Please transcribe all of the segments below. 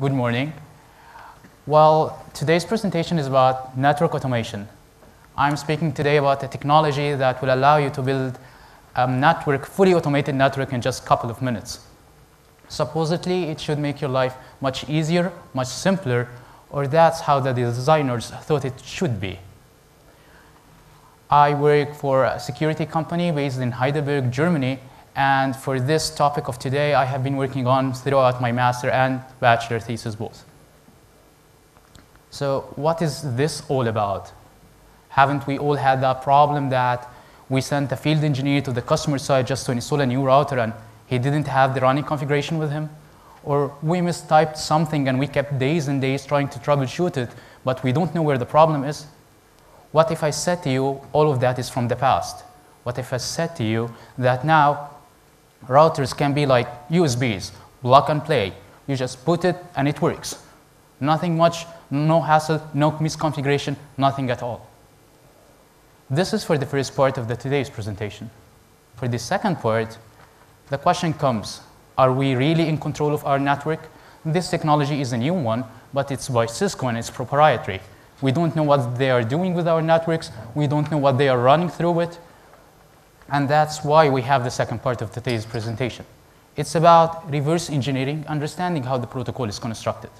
Good morning. Well, today's presentation is about network automation. I'm speaking today about a technology that will allow you to build a network, fully automated network in just a couple of minutes. Supposedly, it should make your life much easier, much simpler, or that's how the designers thought it should be. I work for a security company based in Heidelberg, Germany, and for this topic of today, I have been working on throughout my master and bachelor thesis both. So what is this all about? Haven't we all had that problem that we sent a field engineer to the customer side just to install a new router and he didn't have the running configuration with him? Or we mistyped something and we kept days and days trying to troubleshoot it, but we don't know where the problem is? What if I said to you, all of that is from the past? What if I said to you that now routers can be like USBs, plug and play. You just put it and it works. Nothing much, no hassle, no misconfiguration, nothing at all. This is for the first part of the today's presentation. For the second part, the question comes, are we really in control of our network? This technology is a new one, but it's by Cisco and it's proprietary. We don't know what they are doing with our networks. We don't know what they are running through it. And that's why we have the second part of today's presentation. It's about reverse engineering, understanding how the protocol is constructed.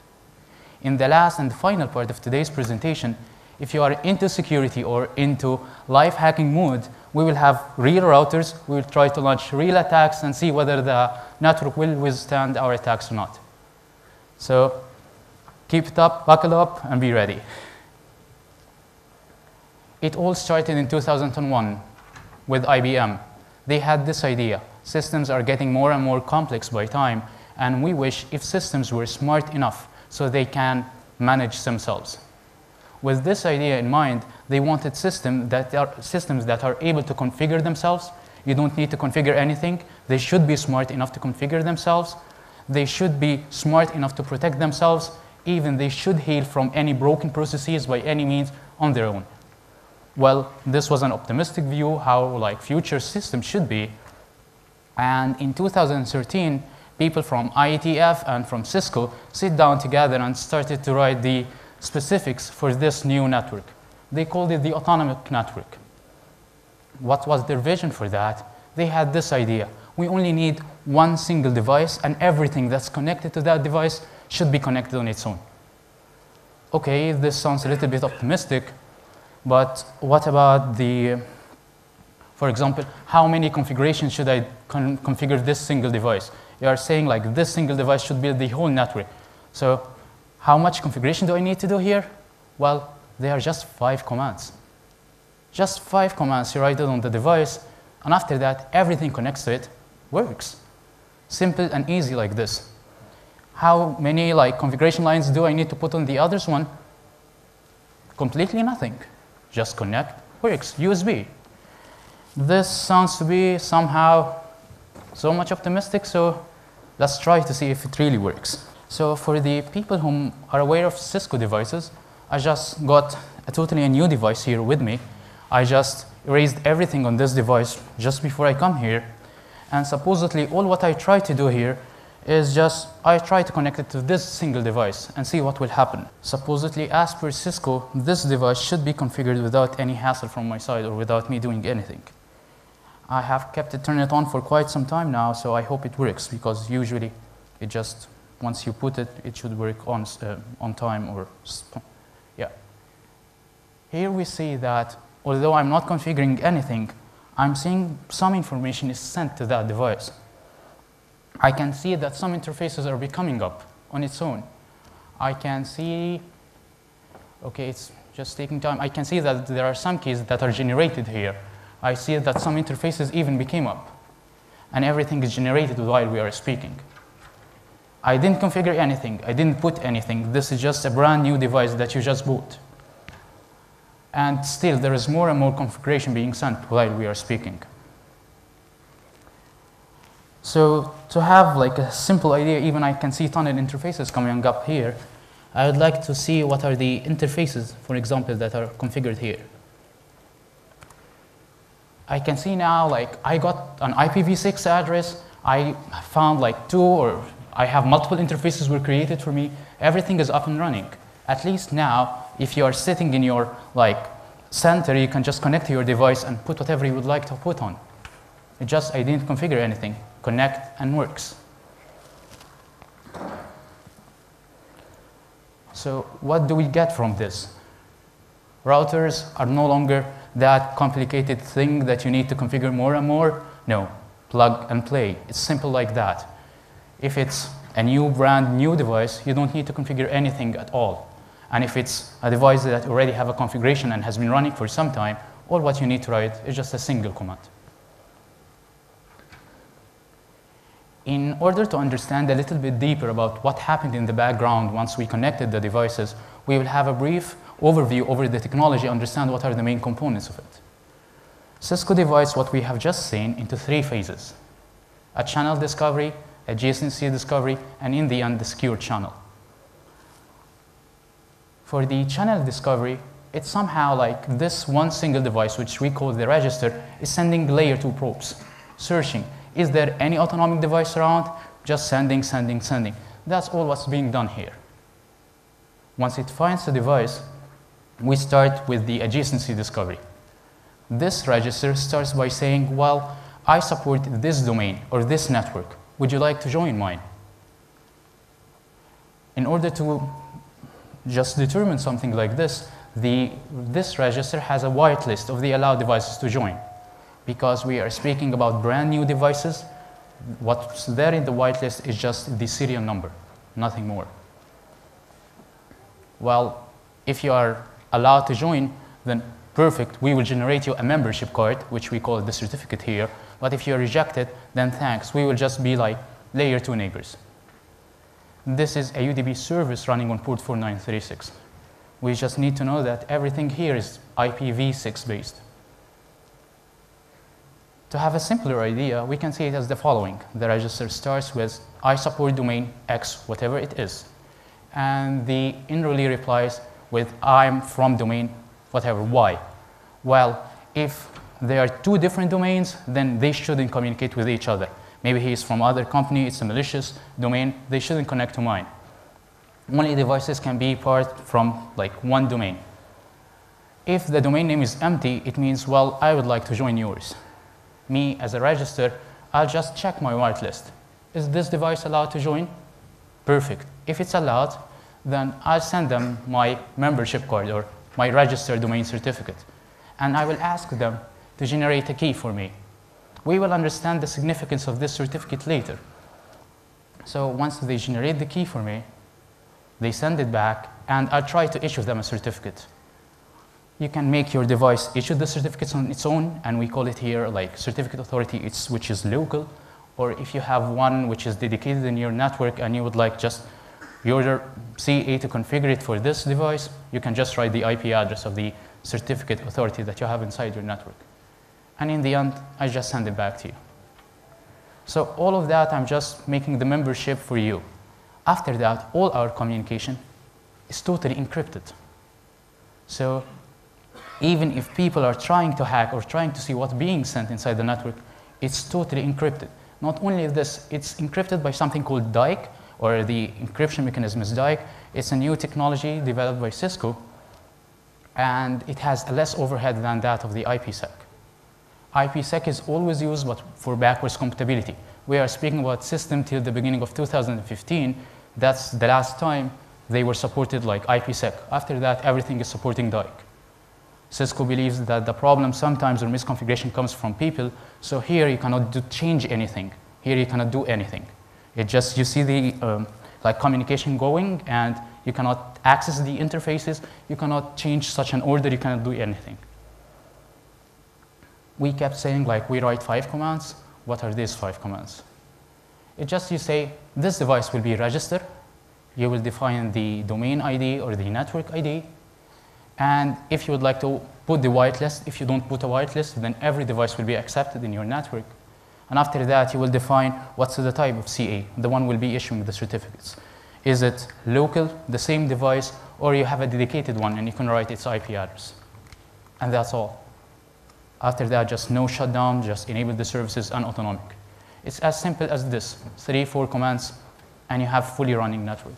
In the last and final part of today's presentation, if you are into security or into life hacking mode, we will have real routers. We will try to launch real attacks and see whether the network will withstand our attacks or not. So keep it up, buckle up, and be ready. It all started in 2001 with IBM. They had this idea. Systems are getting more and more complex by time, and we wish if systems were smart enough so they can manage themselves. With this idea in mind, they wanted system that are, systems that are able to configure themselves. You don't need to configure anything. They should be smart enough to configure themselves. They should be smart enough to protect themselves. Even they should heal from any broken processes by any means on their own. Well, this was an optimistic view how like future systems should be. And in 2013, people from IETF and from Cisco sit down together and started to write the specifics for this new network. They called it the autonomic network. What was their vision for that? They had this idea. We only need one single device and everything that's connected to that device should be connected on its own. Okay, this sounds a little bit optimistic, but what about the, for example, how many configurations should I con configure this single device? You are saying like this single device should build the whole network. So how much configuration do I need to do here? Well, there are just five commands. Just five commands you write it on the device, and after that, everything connects to it, works. Simple and easy like this. How many like configuration lines do I need to put on the others one? Completely nothing. Just connect, works, USB. This sounds to be somehow so much optimistic, so let's try to see if it really works. So for the people who are aware of Cisco devices, I just got a totally a new device here with me. I just erased everything on this device just before I come here. And supposedly all what I try to do here is just I try to connect it to this single device and see what will happen. Supposedly, as per Cisco, this device should be configured without any hassle from my side or without me doing anything. I have kept it turned it on for quite some time now, so I hope it works because usually it just, once you put it, it should work on, uh, on time or, yeah. Here we see that although I'm not configuring anything, I'm seeing some information is sent to that device. I can see that some interfaces are becoming up on its own. I can see, okay, it's just taking time. I can see that there are some keys that are generated here. I see that some interfaces even became up. And everything is generated while we are speaking. I didn't configure anything. I didn't put anything. This is just a brand new device that you just bought. And still, there is more and more configuration being sent while we are speaking. So to have like a simple idea, even I can see tunnel interfaces coming up here. I would like to see what are the interfaces, for example, that are configured here. I can see now like I got an IPv6 address. I found like two or I have multiple interfaces were created for me. Everything is up and running. At least now, if you are sitting in your like center, you can just connect to your device and put whatever you would like to put on. It just, I didn't configure anything. Connect and works. So what do we get from this? Routers are no longer that complicated thing that you need to configure more and more. No, plug and play. It's simple like that. If it's a new brand new device, you don't need to configure anything at all. And if it's a device that already have a configuration and has been running for some time, all what you need to write is just a single command. In order to understand a little bit deeper about what happened in the background once we connected the devices, we will have a brief overview over the technology, understand what are the main components of it. Cisco divides what we have just seen into three phases. A channel discovery, adjacency discovery, and in the end, the secure channel. For the channel discovery, it's somehow like this one single device, which we call the register, is sending layer 2 probes, searching is there any autonomic device around? Just sending, sending, sending. That's all what's being done here. Once it finds the device, we start with the adjacency discovery. This register starts by saying, well, I support this domain or this network. Would you like to join mine? In order to just determine something like this, the, this register has a whitelist of the allowed devices to join because we are speaking about brand new devices. What's there in the whitelist is just the serial number, nothing more. Well, if you are allowed to join, then perfect, we will generate you a membership card, which we call the certificate here. But if you're rejected, then thanks, we will just be like layer two neighbors. This is a UDP service running on port 4936. We just need to know that everything here is IPv6 based. To have a simpler idea, we can see it as the following. The register starts with I support domain X, whatever it is. And the enrollee replies with I'm from domain whatever Y. Well, if there are two different domains, then they shouldn't communicate with each other. Maybe he is from other company, it's a malicious domain, they shouldn't connect to mine. Only devices can be part from like one domain. If the domain name is empty, it means, well, I would like to join yours me as a register, I'll just check my whitelist. Is this device allowed to join? Perfect. If it's allowed, then I'll send them my membership card or my registered domain certificate. And I will ask them to generate a key for me. We will understand the significance of this certificate later. So once they generate the key for me, they send it back, and I'll try to issue them a certificate you can make your device issue the certificates on its own, and we call it here like certificate authority, which is local. Or if you have one which is dedicated in your network and you would like just your CA to configure it for this device, you can just write the IP address of the certificate authority that you have inside your network. And in the end, I just send it back to you. So all of that, I'm just making the membership for you. After that, all our communication is totally encrypted. So even if people are trying to hack or trying to see what's being sent inside the network, it's totally encrypted. Not only this, it's encrypted by something called DIKE, or the encryption mechanism is DIKE. It's a new technology developed by Cisco, and it has less overhead than that of the IPsec. IPsec is always used but for backwards compatibility. We are speaking about system till the beginning of 2015. That's the last time they were supported like IPsec. After that, everything is supporting DIKE. Cisco believes that the problem sometimes or misconfiguration comes from people. So here you cannot do, change anything. Here you cannot do anything. It just, you see the um, like communication going and you cannot access the interfaces. You cannot change such an order. You cannot do anything. We kept saying like we write five commands. What are these five commands? It just you say this device will be registered. You will define the domain ID or the network ID and if you would like to put the whitelist, if you don't put a whitelist, then every device will be accepted in your network. And after that, you will define what's the type of CA, the one will be issuing the certificates. Is it local, the same device, or you have a dedicated one and you can write its IP address. And that's all. After that, just no shutdown, just enable the services and autonomic. It's as simple as this, three, four commands, and you have fully running network.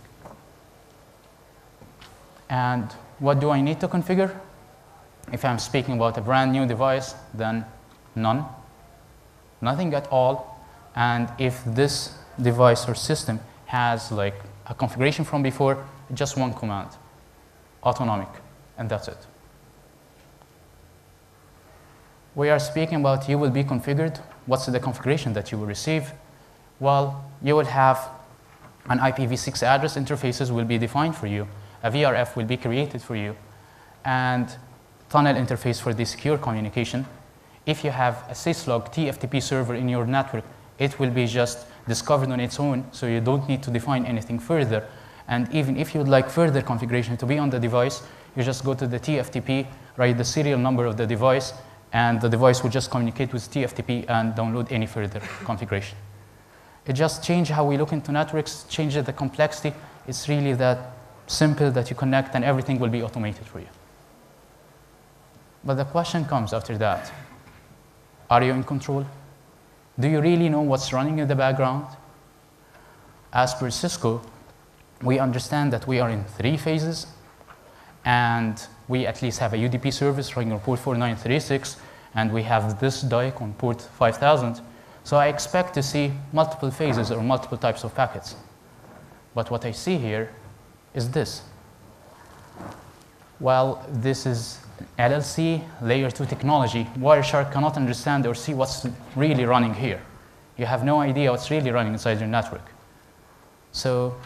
And what do I need to configure? If I'm speaking about a brand new device, then none, nothing at all. And if this device or system has like a configuration from before, just one command, autonomic, and that's it. We are speaking about you will be configured. What's the configuration that you will receive? Well, you will have an IPv6 address interfaces will be defined for you. A VRF will be created for you. And tunnel interface for the secure communication. If you have a syslog TFTP server in your network, it will be just discovered on its own, so you don't need to define anything further. And even if you would like further configuration to be on the device, you just go to the TFTP, write the serial number of the device, and the device will just communicate with TFTP and download any further configuration. It just changes how we look into networks, changes the complexity. It's really that simple that you connect and everything will be automated for you. But the question comes after that. Are you in control? Do you really know what's running in the background? As per Cisco, we understand that we are in three phases, and we at least have a UDP service running on port 4936, and we have this DIKE on port 5000. So I expect to see multiple phases or multiple types of packets. But what I see here is this. Well, this is LLC layer 2 technology. Wireshark cannot understand or see what's really running here. You have no idea what's really running inside your network. So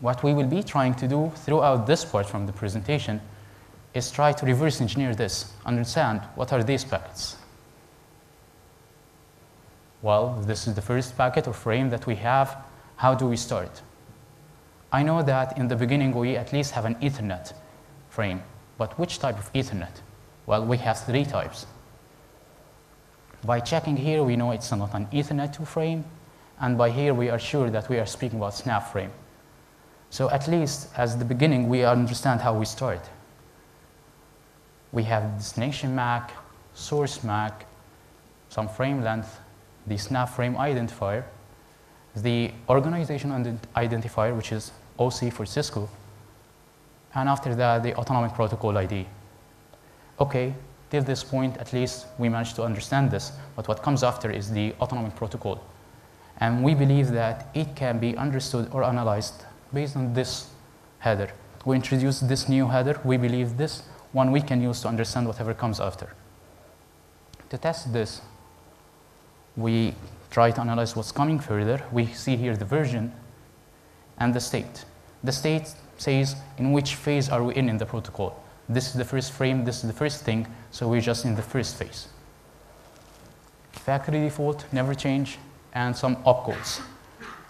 what we will be trying to do throughout this part from the presentation is try to reverse engineer this, understand what are these packets. Well, this is the first packet or frame that we have. How do we start? I know that in the beginning we at least have an Ethernet frame, but which type of Ethernet? Well, we have three types. By checking here, we know it's not an Ethernet 2 frame, and by here we are sure that we are speaking about snap frame. So at least as the beginning, we understand how we start. We have destination MAC, source MAC, some frame length, the snap frame identifier, the organization identifier, which is OC for Cisco, and after that, the autonomic protocol ID. Okay, till this point, at least we managed to understand this, but what comes after is the autonomic protocol. And we believe that it can be understood or analyzed based on this header. We introduce this new header. We believe this one we can use to understand whatever comes after. To test this, we try to analyze what's coming further. We see here the version and the state. The state says in which phase are we in in the protocol. This is the first frame, this is the first thing, so we're just in the first phase. Factory default, never change, and some opcodes.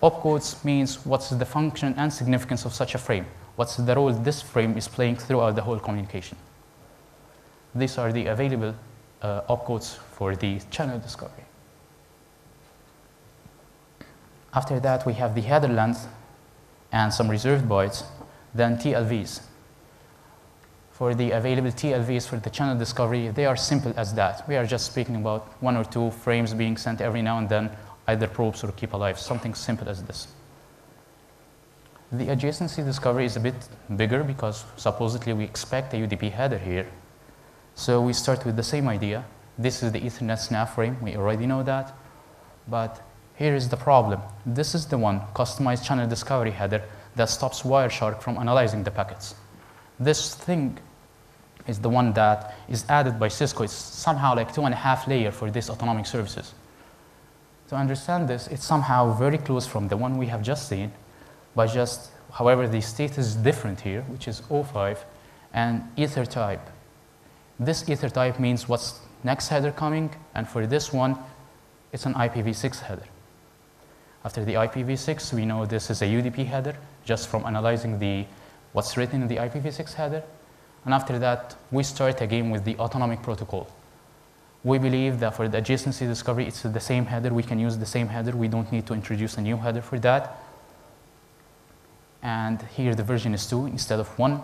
Opcodes means what's the function and significance of such a frame. What's the role this frame is playing throughout the whole communication. These are the available uh, opcodes for the channel discovery. After that, we have the header length and some reserved bytes, then TLVs. For the available TLVs for the channel discovery, they are simple as that. We are just speaking about one or two frames being sent every now and then, either probes or keep alive, something simple as this. The adjacency discovery is a bit bigger because supposedly we expect a UDP header here. So we start with the same idea. This is the Ethernet snap frame, we already know that. But here is the problem. This is the one customized channel discovery header that stops Wireshark from analyzing the packets. This thing is the one that is added by Cisco. It's somehow like two and a half layer for these autonomic services. To understand this, it's somehow very close from the one we have just seen, but just, however, the state is different here, which is O5 and ether type. This ether type means what's next header coming, and for this one, it's an IPv6 header. After the IPv6, we know this is a UDP header, just from analyzing the, what's written in the IPv6 header. And after that, we start again with the autonomic protocol. We believe that for the adjacency discovery, it's the same header. We can use the same header. We don't need to introduce a new header for that. And here the version is 2 instead of 1.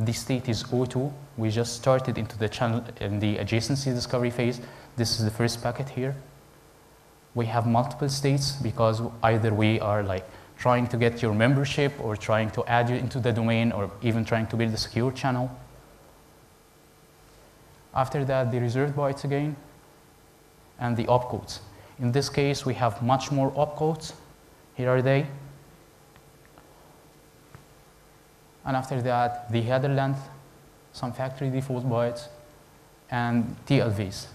The state is O2. We just started into the channel in the adjacency discovery phase. This is the first packet here we have multiple states because either we are like trying to get your membership or trying to add you into the domain or even trying to build a secure channel. After that, the reserved bytes again and the opcodes. In this case, we have much more opcodes. Here are they. And after that, the header length, some factory default bytes, and TLVs.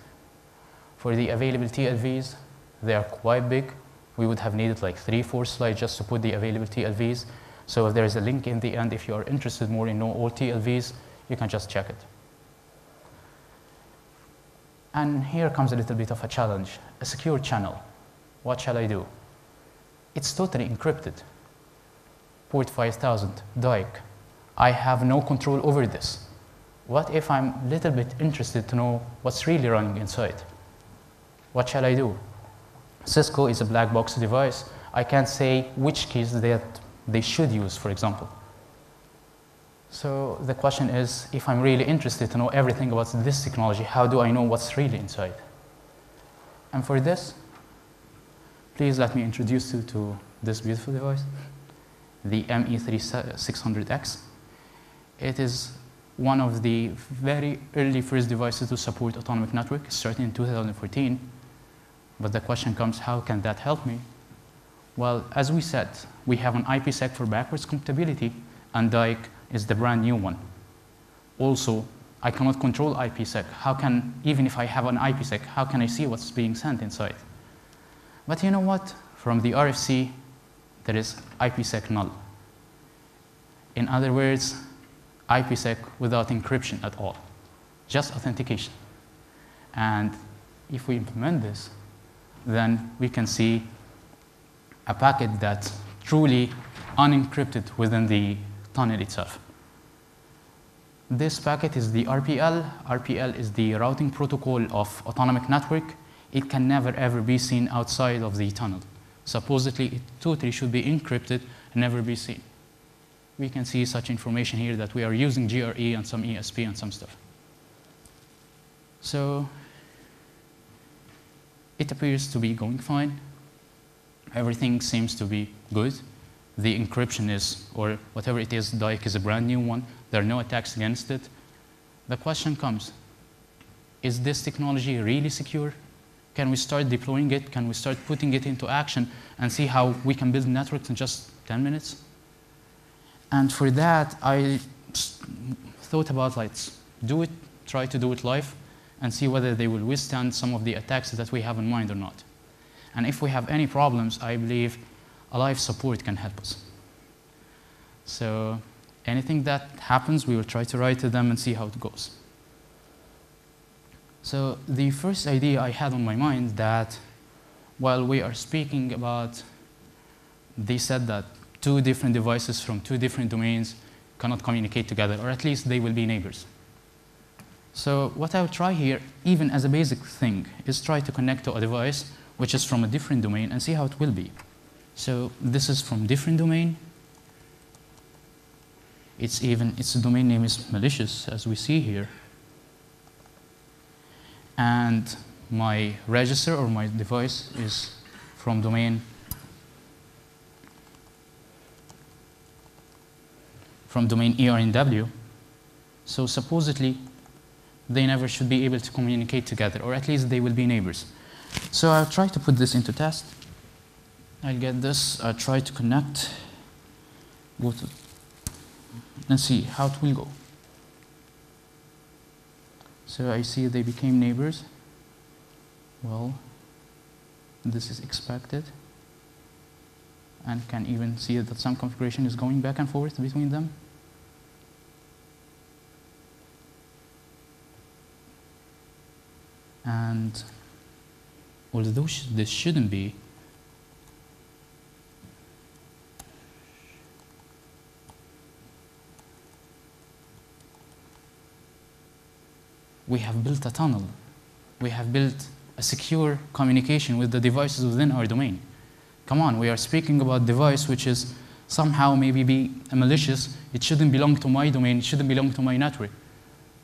For the available TLVs, they are quite big. We would have needed like three, four slides just to put the available TLVs. So if there is a link in the end, if you are interested more in know all TLVs, you can just check it. And here comes a little bit of a challenge, a secure channel. What shall I do? It's totally encrypted. Port 5000, DIKE. I have no control over this. What if I'm a little bit interested to know what's really running inside? What shall I do? Cisco is a black box device. I can't say which keys that they should use, for example. So the question is, if I'm really interested to know everything about this technology, how do I know what's really inside? And for this, please let me introduce you to this beautiful device, the ME3600X. It is one of the very early first devices to support autonomic network, starting in 2014. But the question comes, how can that help me? Well, as we said, we have an IPsec for backwards compatibility, and DIKE is the brand new one. Also, I cannot control IPsec. How can, even if I have an IPsec, how can I see what's being sent inside? But you know what? From the RFC, there is IPsec null. In other words, IPsec without encryption at all, just authentication. And if we implement this, then we can see a packet that's truly unencrypted within the tunnel itself. This packet is the RPL. RPL is the routing protocol of autonomic network. It can never ever be seen outside of the tunnel. Supposedly, it totally should be encrypted and never be seen we can see such information here that we are using GRE and some ESP and some stuff. So it appears to be going fine. Everything seems to be good. The encryption is, or whatever it is, DIKE is a brand new one. There are no attacks against it. The question comes, is this technology really secure? Can we start deploying it? Can we start putting it into action and see how we can build networks in just 10 minutes? And for that, I thought about like, do it, try to do it live, and see whether they will withstand some of the attacks that we have in mind or not. And if we have any problems, I believe a live support can help us. So anything that happens, we will try to write to them and see how it goes. So the first idea I had on my mind that while we are speaking about, they said that two different devices from two different domains cannot communicate together, or at least they will be neighbors. So what I will try here, even as a basic thing, is try to connect to a device which is from a different domain and see how it will be. So this is from different domain. It's even, its domain name is malicious, as we see here. And my register or my device is from domain from domain ERNW. So supposedly, they never should be able to communicate together, or at least they will be neighbors. So I'll try to put this into test. I'll get this, I'll try to connect, go to, and see how it will go. So I see they became neighbors. Well, this is expected. And can even see that some configuration is going back and forth between them. And although this shouldn't be, we have built a tunnel. We have built a secure communication with the devices within our domain. Come on, we are speaking about device which is somehow maybe be malicious. It shouldn't belong to my domain. It shouldn't belong to my network.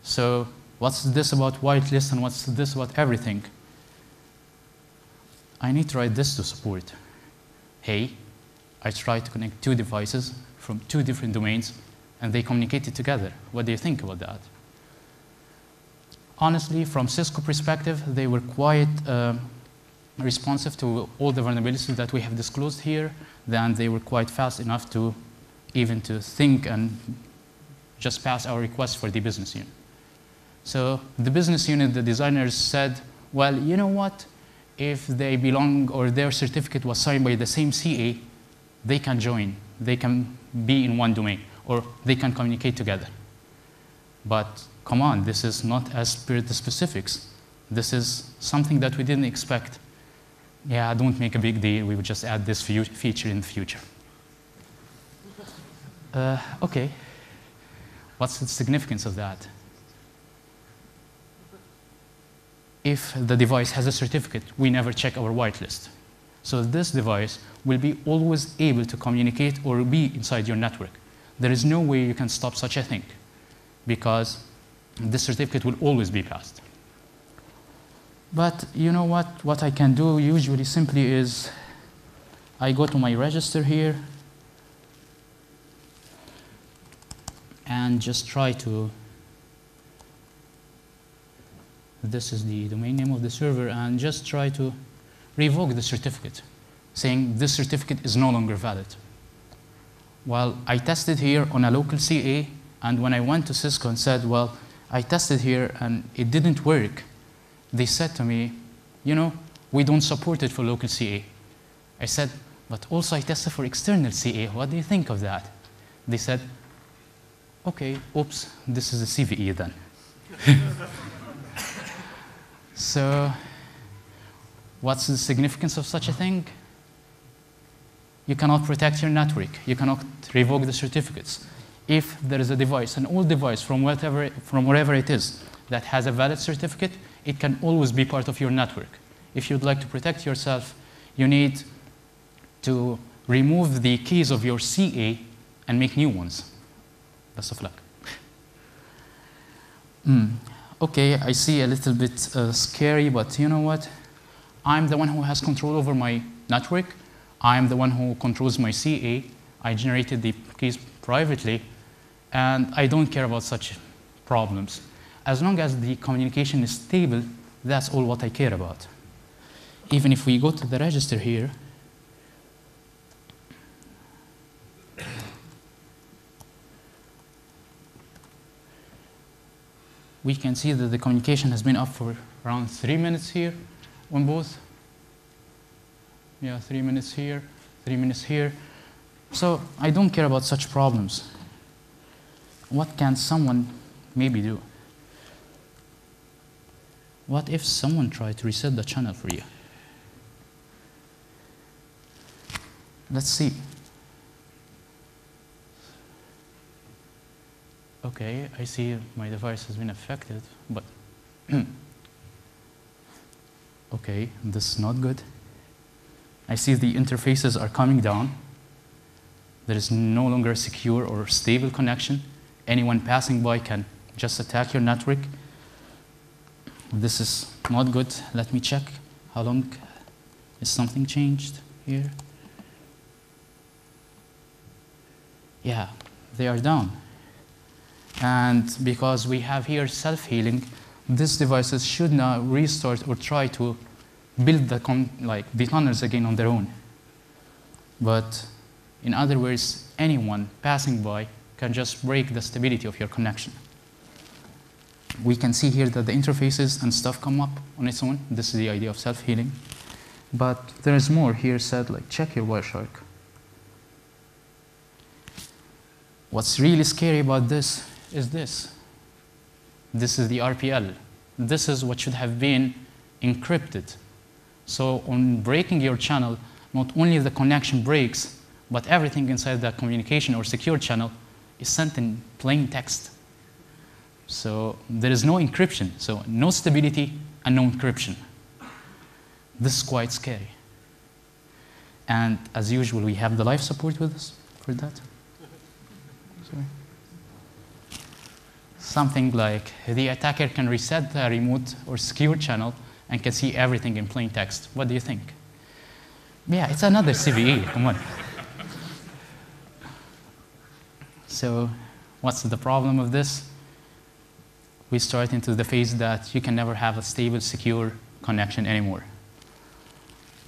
So What's this about whitelist and what's this about everything? I need to write this to support. Hey, I tried to connect two devices from two different domains and they communicated together. What do you think about that? Honestly, from Cisco perspective, they were quite uh, responsive to all the vulnerabilities that we have disclosed here. Then they were quite fast enough to even to think and just pass our request for the business unit. So the business unit, the designers said, well, you know what? If they belong or their certificate was signed by the same CA, they can join. They can be in one domain or they can communicate together. But come on, this is not as per the specifics. This is something that we didn't expect. Yeah, don't make a big deal. We would just add this feature in the future. Uh, okay. What's the significance of that? If the device has a certificate, we never check our whitelist. So this device will be always able to communicate or be inside your network. There is no way you can stop such a thing because the certificate will always be passed. But you know what? What I can do usually simply is I go to my register here and just try to this is the domain name of the server and just try to revoke the certificate saying this certificate is no longer valid. Well, I tested here on a local CA, and when I went to Cisco and said, well, I tested here and it didn't work, they said to me, you know, we don't support it for local CA. I said, but also I tested for external CA. What do you think of that? They said, okay, oops, this is a CVE then. so, what's the significance of such a thing? you cannot protect your network. You cannot revoke the certificates. If there is a device, an old device from, whatever, from wherever it is, that has a valid certificate, it can always be part of your network. If you'd like to protect yourself, you need to remove the keys of your CA and make new ones. Best of luck. Mm. Okay, I see a little bit uh, scary, but you know what? I'm the one who has control over my network. I'm the one who controls my CA. I generated the keys privately, and I don't care about such problems. As long as the communication is stable, that's all what I care about. Even if we go to the register here, we can see that the communication has been up for around three minutes here on both yeah, three minutes here, three minutes here. So I don't care about such problems. What can someone maybe do? What if someone tried to reset the channel for you? Let's see. Okay, I see my device has been affected, but okay, this is not good. I see the interfaces are coming down. There is no longer a secure or stable connection. Anyone passing by can just attack your network. This is not good. Let me check how long is something changed here. Yeah, they are down. And because we have here self-healing, these devices should now restart or try to build the, like, the tunnels again on their own. But in other words, anyone passing by can just break the stability of your connection. We can see here that the interfaces and stuff come up on its own. This is the idea of self-healing. But there is more here said, like, check your Wireshark. What's really scary about this is this. This is the RPL. This is what should have been encrypted so on breaking your channel, not only the connection breaks, but everything inside that communication or secure channel is sent in plain text. So there is no encryption, so no stability and no encryption. This is quite scary. And as usual, we have the life support with us for that. Sorry. Something like the attacker can reset the remote or secure channel and can see everything in plain text. What do you think? Yeah, it's another CVE, come on. So what's the problem of this? We start into the phase that you can never have a stable, secure connection anymore.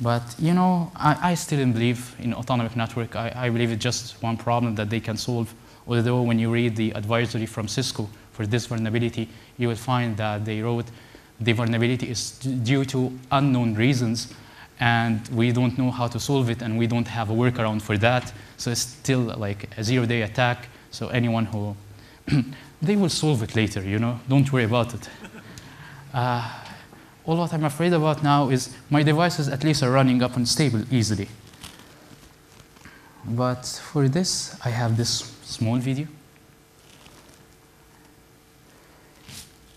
But you know, I, I still believe in autonomic network. I, I believe it's just one problem that they can solve. Although when you read the advisory from Cisco for this vulnerability, you will find that they wrote the vulnerability is due to unknown reasons and we don't know how to solve it and we don't have a workaround for that. So it's still like a zero day attack. So anyone who, they will solve it later, you know, don't worry about it. Uh, all what I'm afraid about now is my devices at least are running up and stable easily. But for this, I have this small video.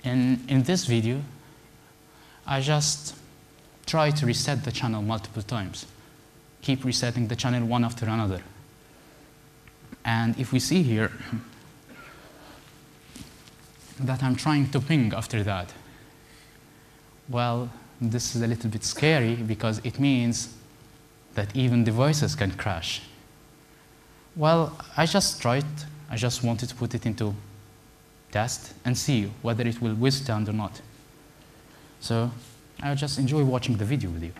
In, in this video, I just try to reset the channel multiple times. Keep resetting the channel one after another. And if we see here that I'm trying to ping after that, well, this is a little bit scary because it means that even devices can crash. Well, I just tried, I just wanted to put it into test and see whether it will withstand or not. So I just enjoy watching the video with you.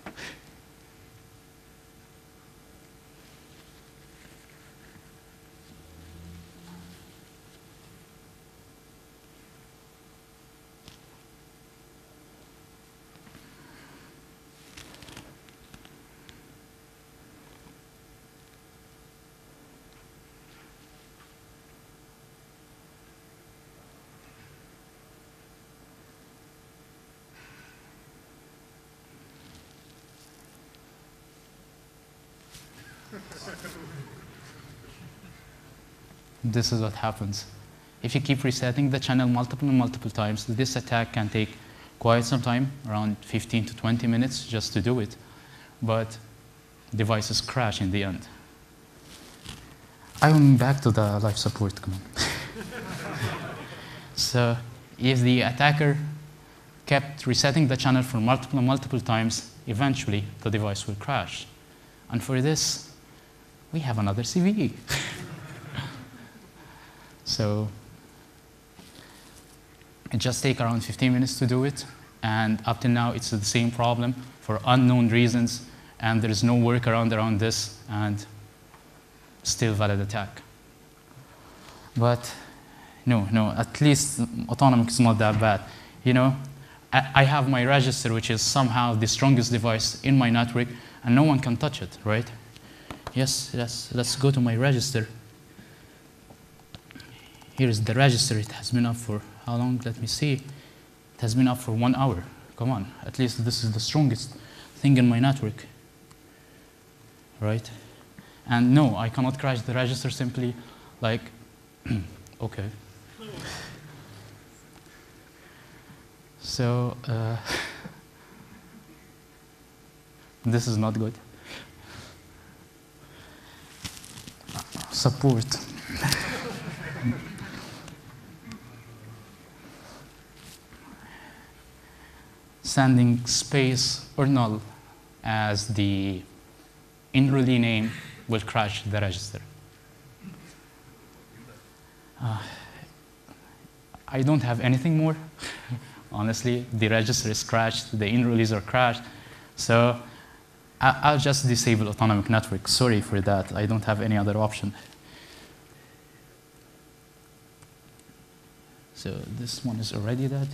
this is what happens. If you keep resetting the channel multiple and multiple times, this attack can take quite some time, around 15 to 20 minutes just to do it. But devices crash in the end. I'm back to the life support command. so if the attacker kept resetting the channel for multiple and multiple times, eventually the device will crash. And for this, we have another CVE. so it just takes around 15 minutes to do it. And up to now, it's the same problem for unknown reasons. And there is no workaround around this. And still valid attack. But no, no, at least autonomic is not that bad. You know, I have my register, which is somehow the strongest device in my network, and no one can touch it, right? Yes, let's, let's go to my register. Here is the register. It has been up for how long? Let me see. It has been up for one hour. Come on, at least this is the strongest thing in my network, right? And no, I cannot crash the register simply like, okay. So, uh, this is not good. Support. Sending space or null as the enrollee name will crash the register. Uh, I don't have anything more. Honestly, the register is crashed, the enrollees are crashed. So I'll just disable autonomic network. Sorry for that. I don't have any other option. So this one is already dead.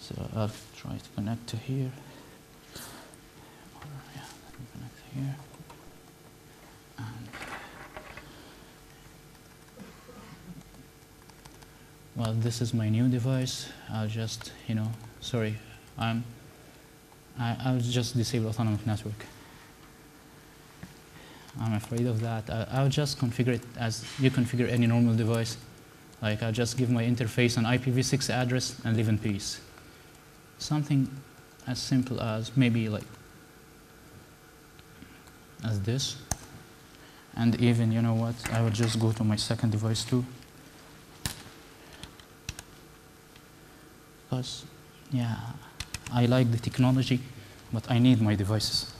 So I'll try to connect to here. Yeah, connect here. And well, this is my new device. I'll just, you know, sorry, I'm I, I will just disable autonomous network. I'm afraid of that. I, will just configure it as you configure any normal device. Like I'll just give my interface an IPv6 address and live in peace. Something as simple as maybe like as this. And even, you know what, I will just go to my second device too. Because, yeah, I like the technology, but I need my devices.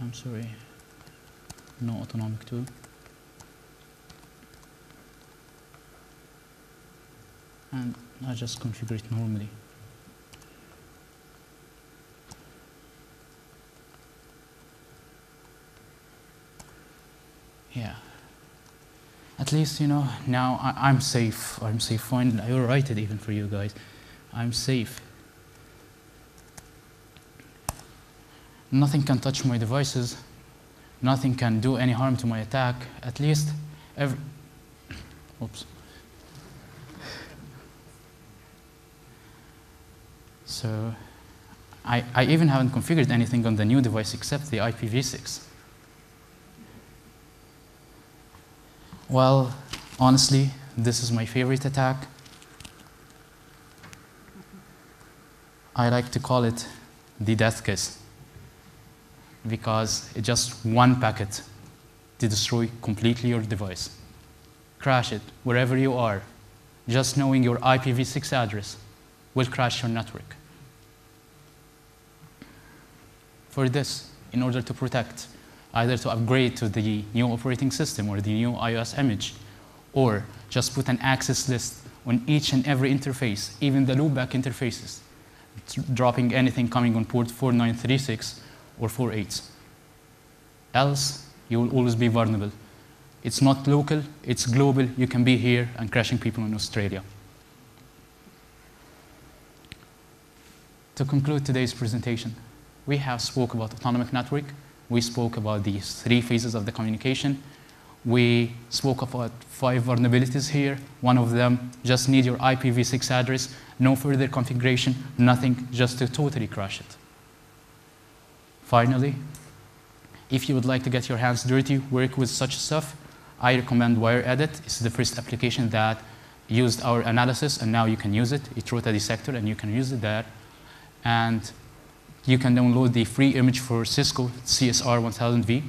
I'm sorry, no autonomic tool. And I just configure it normally. Least, you know, now I, am safe. I'm safe. Fine. I will write it even for you guys. I'm safe. Nothing can touch my devices. Nothing can do any harm to my attack. At least, every. Oops. So, I, I even haven't configured anything on the new device except the IPv6. Well, honestly, this is my favorite attack. I like to call it the death kiss because it's just one packet to destroy completely your device. Crash it wherever you are. Just knowing your IPv6 address will crash your network. For this, in order to protect either to upgrade to the new operating system or the new IOS image, or just put an access list on each and every interface, even the loopback interfaces, dropping anything coming on port 4936 or 48. Else, you will always be vulnerable. It's not local, it's global. You can be here and crashing people in Australia. To conclude today's presentation, we have spoke about autonomic network, we spoke about these three phases of the communication. We spoke about five vulnerabilities here. One of them, just need your IPv6 address, no further configuration, nothing, just to totally crash it. Finally, if you would like to get your hands dirty, work with such stuff, I recommend WireEdit. It's the first application that used our analysis, and now you can use it. It wrote a dissector, and you can use it there. And you can download the free image for Cisco CSR 1000V.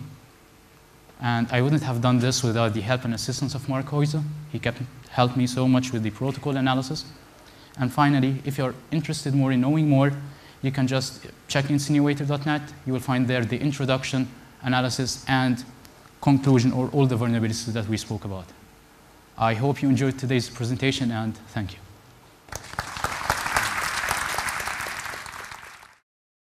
And I wouldn't have done this without the help and assistance of Mark Heuser. He kept helped me so much with the protocol analysis. And finally, if you're interested more in knowing more, you can just check insinuator.net. You will find there the introduction, analysis, and conclusion, or all the vulnerabilities that we spoke about. I hope you enjoyed today's presentation, and thank you.